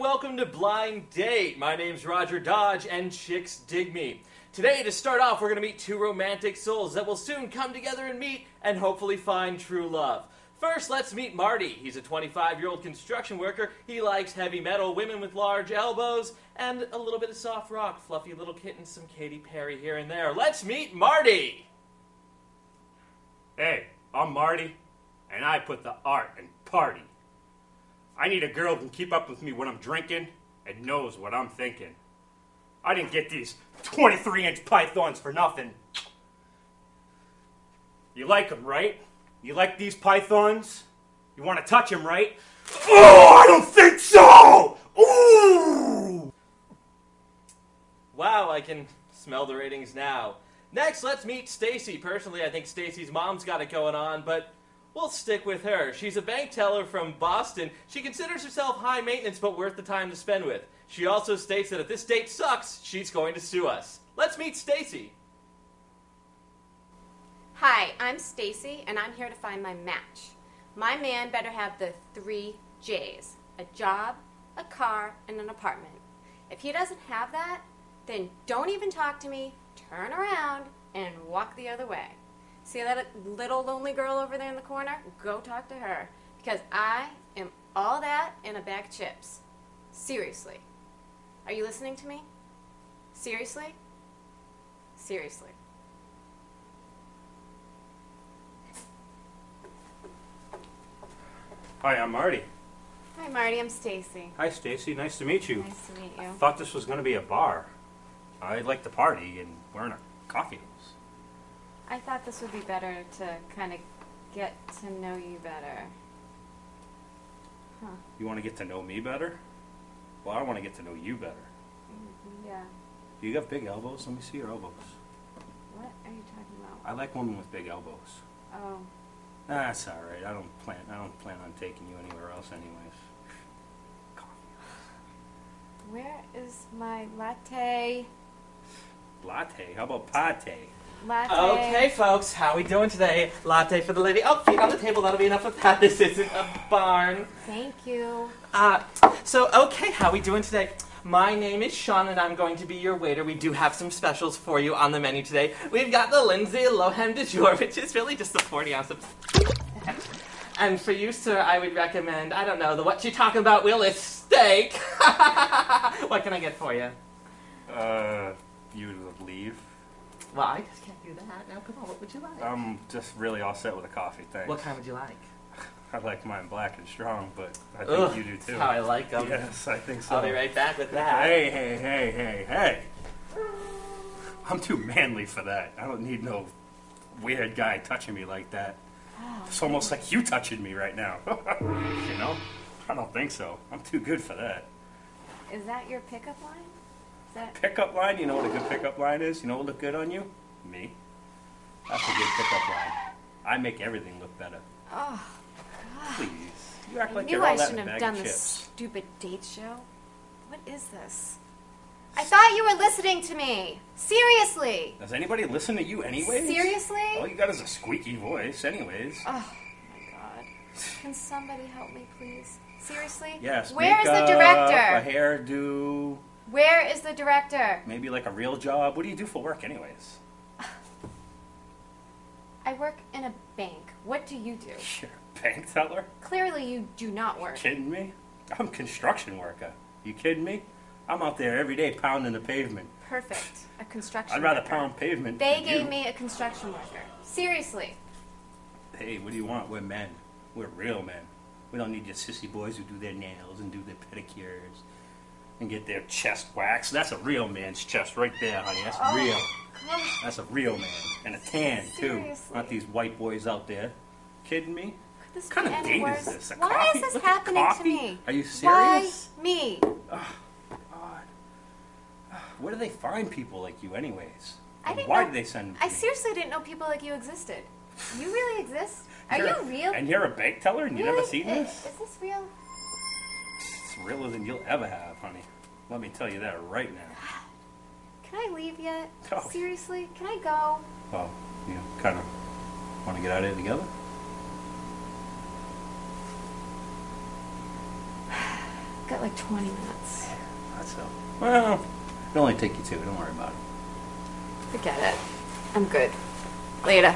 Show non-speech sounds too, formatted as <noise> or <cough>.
welcome to Blind Date. My name's Roger Dodge, and chicks dig me. Today, to start off, we're going to meet two romantic souls that will soon come together and meet and hopefully find true love. First, let's meet Marty. He's a 25 year old construction worker. He likes heavy metal, women with large elbows, and a little bit of soft rock, fluffy little kittens, some Katy Perry here and there. Let's meet Marty! Hey, I'm Marty, and I put the art in party. I need a girl who can keep up with me when I'm drinking and knows what I'm thinking. I didn't get these 23 inch pythons for nothing. You like them, right? You like these pythons? You want to touch them, right? Oh, I don't think so! Ooh! Wow, I can smell the ratings now. Next, let's meet Stacy. Personally, I think Stacy's mom's got it going on, but we'll stick with her. She's a bank teller from Boston. She considers herself high maintenance, but worth the time to spend with. She also states that if this date sucks, she's going to sue us. Let's meet Stacy. Hi, I'm Stacy, and I'm here to find my match. My man better have the three J's a job, a car, and an apartment. If he doesn't have that, then don't even talk to me, turn around, and walk the other way. See that little lonely girl over there in the corner? Go talk to her. Because I am all that and a bag of chips. Seriously. Are you listening to me? Seriously? Seriously. Hi, I'm Marty. Hi, Marty. I'm Stacy. Hi, Stacy. Nice to meet you. Nice to meet you. I Thought this was going to be a bar. I'd like to party and we're in a coffee house. I thought this would be better to kind of get to know you better. Huh. You want to get to know me better? Well, I want to get to know you better. Mm-hmm, yeah. You got big elbows? Let me see your elbows. What are you talking about? I like women with big elbows. Oh. That's all right. I don't plan. I don't plan on taking you anywhere else, anyways. Where is my latte? Latte. How about pate? Latte. Okay, folks, how we doing today? Latte for the lady. Oh, feet on the table. That'll be enough of that. <laughs> This isn't a barn. Thank you. Uh, so, okay, how we doing today? My name is Sean, and I'm going to be your waiter. We do have some specials for you on the menu today. We've got the Lindsay Lohan du jour, <laughs> which is really just a 40 ounce of. <laughs> And for you, sir, I would recommend, I don't know, the what you talking about, Will, is steak. what can I get for you? Uh, you leave. Well, I just can't do that. Now, come on, what would you like? I'm just really all set with a coffee, thanks. what kind would you like? <laughs> I like mine black and strong, but I think Ugh, you do that's too. how I like them. Yes, I think so. I'll be right back with that. Hey, hey, hey, hey, hey. I'm too manly for that. I don't need no weird guy touching me like that. Oh, it's almost like you touching me right now. <laughs> you know? I don't think so. I'm too good for that. Is that your pickup line? That Pickup line, you know what a good pickup line is? You know what look good on you? Me. That's a good pickup line. I make everything look better. Oh, God. Please. You act I like knew I shouldn't have done this stupid date show. What is this? I thought you were listening to me. Seriously. Does anybody listen to you anyways? Seriously? All you got is a squeaky voice, anyways. Oh my god. Can somebody help me, please? Seriously? Yes. Where is the director? A hairdo, Where is the director? maybe like a real job. What do you do for work, anyways? <laughs> I work in a bank. What do you do? <laughs> You're a bank teller? Clearly, you do not work. Kidding me? I'm a construction worker. You kidding me? I'm out there every day pounding the pavement. Perfect. A construction. I'd rather worker. pound pavement. They than gave you. me a construction worker. Seriously. Hey, what do you want? We're men. We're real men. We don't need your sissy boys who do their nails and do their pedicures and get their chest waxed. That's a real man's chest right there, honey. That's Oh. real. God. That's a real man. And a tan, too. Not these white boys out there. Kidding me? Could this What kind of date worse? is this? A Why coffee? is this happening to me? Are you serious? Why me? Oh, God. Where do they find people like you, anyways? I didn't Why know- do they send? I me? seriously didn't know people like you existed. You really exist? Are You're- you real? And you're a bank teller, and you never seen I- this? Is this real? Realer than you'll ever have, honey. Let me tell you that right now. <sighs> Can I leave yet? Oh. Seriously? Can I go? Oh, you kind of want to get out of here together? <sighs> got like 20 minutes. That's so. Well, it'll only take you two. Don't worry about it. Forget it. I'm good. Later.